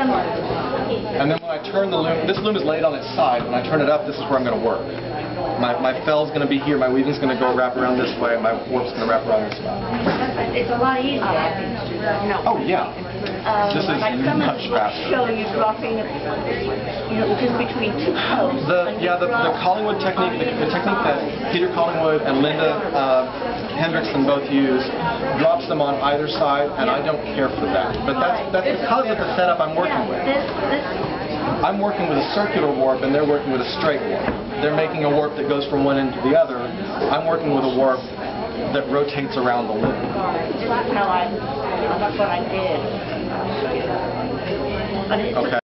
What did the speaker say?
And then when I turn the loom, this loom is laid on its side. When I turn it up, this is where I'm going to work. My, my fell's going to be here, my weaving's going to go wrap around this way, my warp's going to wrap around this way. It's a lot easier, I think, you know. Oh, yeah. Um, This is like some much the books faster. show you dropping, you know, just between two posts. The, and you yeah, the, the drop- Collingwood technique, the, the technique that Peter Collingwood and Linda uh, Hendrickson both use, drops them on either side, and I don't care for that. But that's, that's because of the setup I'm working Yeah, with. this, this, I'm working with a circular warp, and they're working with a straight warp. They're making a warp that goes from one end to the other. I'm working with a warp that rotates around the loop. that's how I, that's what I did. But it took Okay.